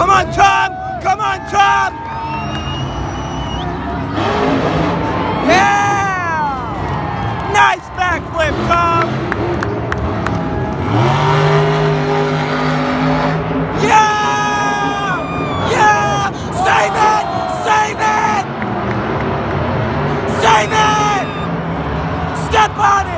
Come on, Tom! Come on, Tom! Yeah! Nice backflip, Tom! Yeah! Yeah! Save it! Save it! Save it! Step on it!